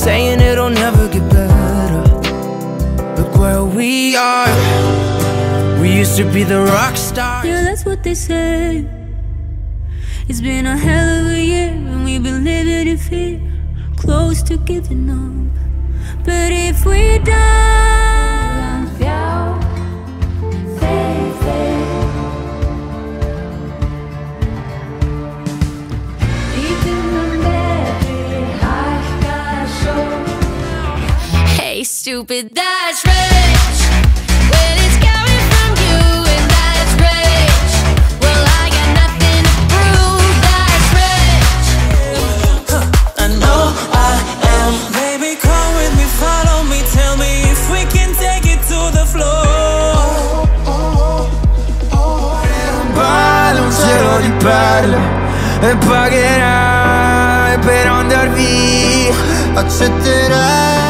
saying it'll never get better. Look where we are. We used to be the rock stars. Yeah, that's what they say It's been a hell of a year And we've been living in fear. Close to giving up. But if we die stupid. That's rich. Well, it's coming from you, and that's rich. Well, I got nothing to prove. That's rich. Huh, I know I am. Baby, come with me, follow me, tell me if we can take it to the floor. Non cielo di perle e pagherai per andar via accetterai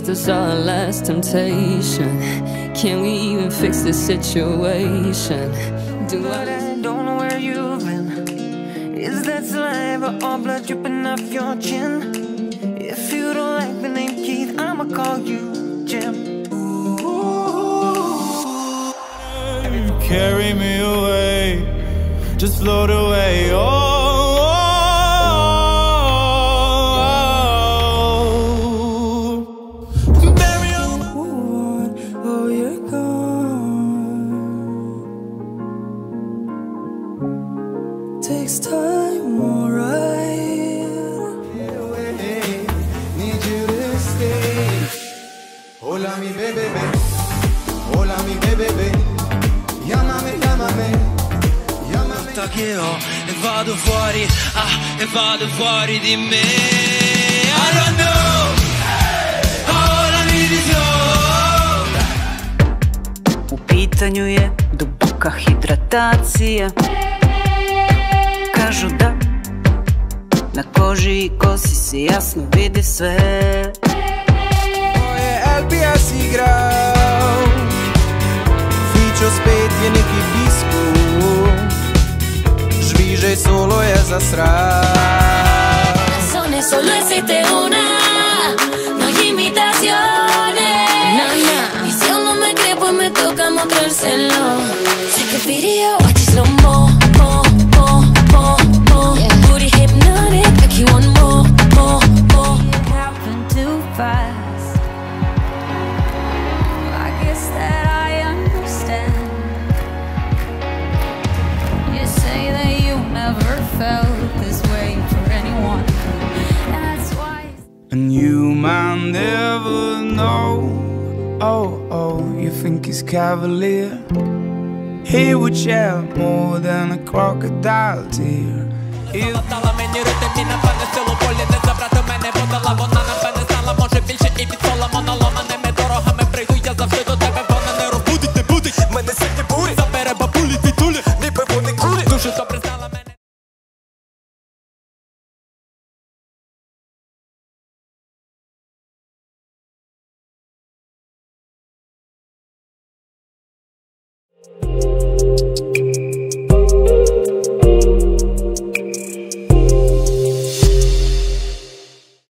this is our last temptation Can we even fix this situation? Do but I, I don't know where you've been Is that saliva or blood dripping off your chin? If you don't like the name Keith, I'ma call you Jim Ooh. Carry me away Just float away, oh Oh, you're gone. Takes time, alright. Need you to stay. Hola mi bebé, hola mi bebé. Llámame, llámame, llámame. che ho e vado fuori, ah, e vado fuori di me. Pitanju je duboka hidratacija. Kažu da Na koži i kosi se jasno vidi sve. Je LPS igral Fičo spet je neki disku Žvižej solo je za sram Canzone solo existe una, toca mostrárselo. Take a video, watch it slow mo, mo, mo, mo, mo. Booty hypnotic, make you want more, more, more. It happened too fast. I guess that I understand. You say that you never felt this way for anyone. And that's why. And you might never know. Oh, oh, you think he's cavalier? He would shed more than a crocodile tear. He